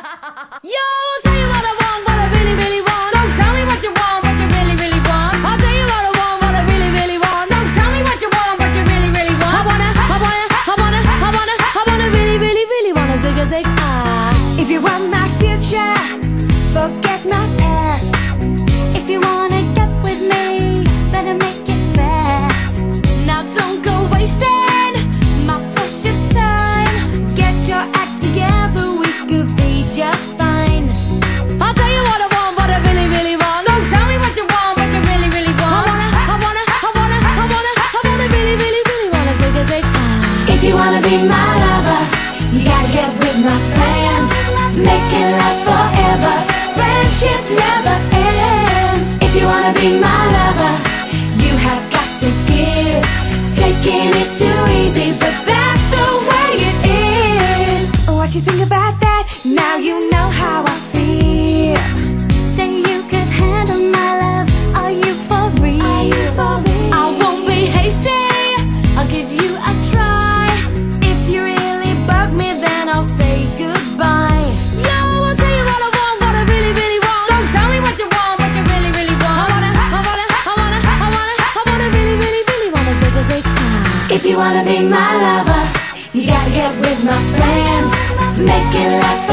Yo, I'll tell you what I want, what I really, really want. Don't tell me what you want, what you really, really want. I'll tell you what I want, what I really, really want. Don't tell me what you want, what you really, really want. I wanna, I wanna, I wanna, I wanna, I wanna really, really, really wanna zig a zig just fine. I'll tell you what I want, what I really, really want. Don't tell me what you want, what you really, really want. I wanna, I wanna, I wanna, I wanna, I wanna really, really, really wanna zig a ah. If you wanna be my lover, you gotta get with my friends. Make it last forever. Friendship never ends. If you wanna be my lover, If you wanna be my lover, you gotta get with my friends. Make it last